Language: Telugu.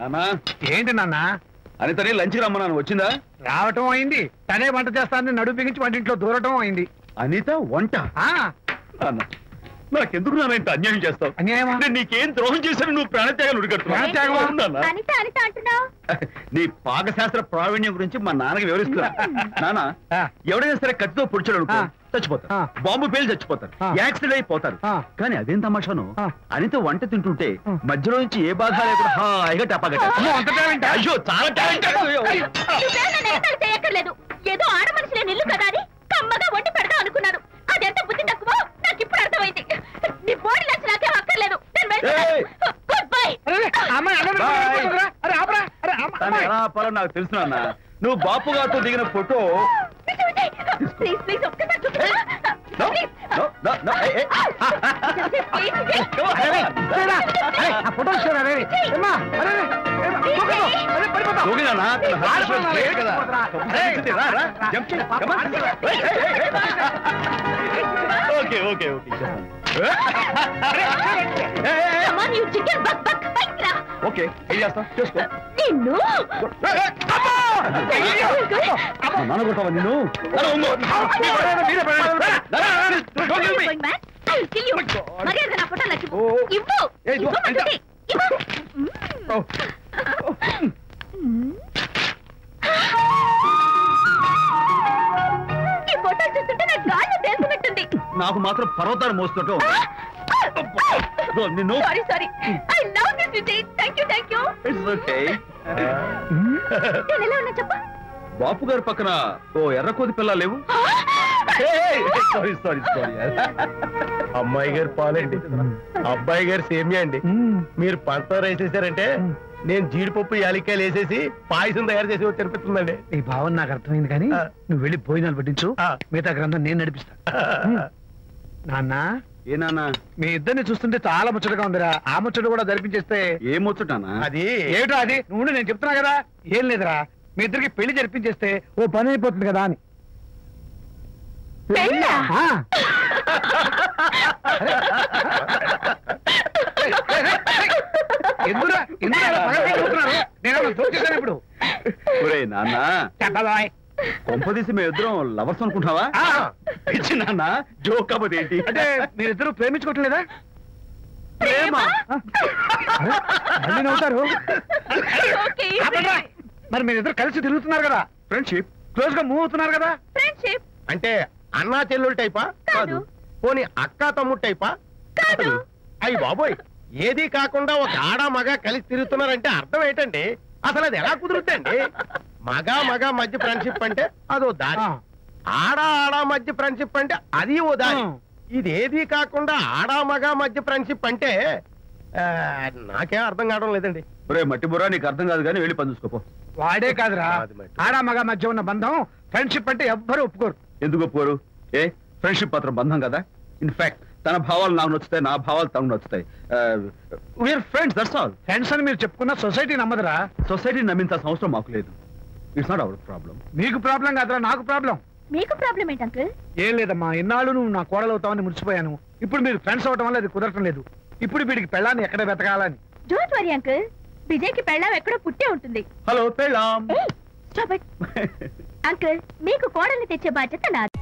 నానా ఏంటి నాన్న? అనితని లంచ్కి రమ్మన్నాను వచ్చిందా? రావటం అయింది. తనే వంట చేస్తానని నడుపు బిగించి వంటింట్లో దూరటం అయింది. అనిత వంట? నాన్న. నాకెందుకు నాన్న ఇంత అన్యాయం చేస్తావు అన్యాయమా నేను నీకేం ద్రోహం చేశాను నువ్వు ప్రాణత్యాగాలు ప్రాణత్యాగమా? అనిత అనిత అంటున్నావు నీ పాకశాస్త్ర ప్రావీణ్యం గురించి మా నాన్నకి వివరిస్తున్నా నాన్న ఆ. ఎవడైనా సరే కత్తితో పొడిచాడు అనుకో ఆ. చచ్చిపోతారు ఆ. బాంబు పేలు చచ్చిపోతారు ఆ. యాక్సిడెంట్ అయిపోతారు ఆ. కానీ అదేం తమాషాను ఆ. అనిత వంట తింటుంటే. మధ్యలో నుంచి ఏ బాధ లేకుండా హాయిగా టపాగట అమ్మో, అంత talent ఆ? అయ్యో చాలా టాలెంట్ చేయక్కర్లేదు ఏదో ఆడ మనిషిలే నిల్లు కదా అని ఆపాలో నాకు తెలుసు నాన్న. నువ్వు బాపు గారితో దిగిన ఫోటో. ప్లీజ్ ప్లీజ్ ఒక్కసారి ఏం చేసుకో. నిన్ను? నాన్న కొట్టావా నిన్ను? నాకు మాత్రం పర్వతాలు మోస్తుంటూ ఇదిగో, నిన్ను. సారీ సారీ బాపు గారి పక్కన ఓ ఎర్ర కోతి పిల్ల లేవు సారీ సారీ సారీ అమ్మాయి గారు పాలండి. అబ్బాయి గారు సేమియా అండి. మీరు పంచదార వేసేసారంటే నేను జీడిపప్పు యాలిక్కాయలు వేసేసి పాయసం తయారు చేసి తినిపిస్తుందండి. నీ భావన నాకు అర్థమైంది కానీ. నువ్వు వెళ్ళి భోజనాలు పట్టించు. ఆ. మిగతా గ్రంథం నేను నడిపిస్తా నాన్న ఏ నాన్న? మీ ఇద్దరిని చూస్తుంటే చాలా ముచ్చటగా ఉందిరా. ఆ ముచ్చట కూడా జరిపించేస్తే ఏ ముచ్చటానా? అది ఏమిటో అది? నువ్వు నేను చెప్తున్నా కదా. ఏం లేదురా. మీ ఇద్దరికి పెళ్ళి జరిపించేస్తే ఓ పని అయిపోతుంది కదా అని. జోక్ చేశాను ఇప్పుడు. నాన్న. కొంపదీసి మేము ఇద్దరం లవర్స్ అనుకుంటావా ఆ. పిచ్చి నాన్న జోక్ కాబట్టి ఏంటి? అంటే మీరిద్దరు ప్రేమించుకోవట్లేదా ప్రేమ? అరే, మళ్ళీ నవ్వుతారు. ఓకే ఆపండ్రా. మరి మీరిద్దరు కలిసి తిరుగుతున్నారు కదా? ఫ్రెండ్షిప్ క్లోజ్గా మూవ్ అవుతున్నారు కదా? ఫ్రెండ్షిప్ అంటే అన్నా చెల్లెలు టైపా? కాదు. పోనీ అక్క తమ్ముడు టైపా? కాదు. అయ్యి బాబోయ్ ఏది కాకుండా ఒక ఆడ మగ కలిసి తిరుగుతున్నారంటే అర్థం ఏంటండి? అసలు అది ఎలా కుదురుద్దండి? మగ మగ మధ్య ఫ్రెండ్షిప్ అంటే అదో దారి. ఆడ ఆడ మధ్య ఫ్రెండ్షిప్ అంటే అది ఓ దారి. ఆ. ఇది ఏది కాకుండా ఆడ మగ మధ్య ఫ్రెండ్షిప్ అంటే నాకేం అర్థం కావడం లేదండి. ఒరే మట్టి బుర్రా నీకు అర్థం కాదు కానీ వెళ్ళి పని చూసుకోపో. వాడే కాదురా. ఆడ మగ మధ్య ఉన్న బంధం ఫ్రెండ్షిప్ అంటే ఎవ్వరు ఒప్పుకోరు. ఎందుకు ఒప్పుకోరు? ఏ? ఫ్రెండ్షిప్ మాత్రం బంధం కదా? ఇన్ఫాక్ట్ తన భావాలు నాకు నచ్చుతాయి నా భావాలు తనకు నచ్చుతాయి. We are friends that's all friends అని మీరు చెప్పుకున్న సొసైటీ నమ్మదురా. సొసైటీ నమ్మించాల్సిన అవసరం మాకు లేదు. ఇట్స్ నాట్ అవర్ ప్రాబ్లం మీకు ప్రాబ్లం కాదురా నాకు ప్రాబ్లం మీకు ప్రాబ్లం ఏంటి అంకుల్ ఏం లేదమ్మా ఇన్నాళ్ళు నువ్వు నా కోడలు అవుతావని మురిసిపోయాను. ఇప్పుడు మీరు ఫ్రెండ్స్ అవటం వల్ల అది కుదరటం లేదు. ఇప్పుడు వీడికి పెళ్ళాన్ని ఎక్కడ వెతకాలని? డోంట్ వరీ అంకుల్ విజయ్కి పెళ్ళాం ఎక్కడో పుట్టే ఉంటుంది. హలో పెళ్ళాం. అంకుల్ మీకు కోడల్ని తెచ్చే బాధ్యత నాది.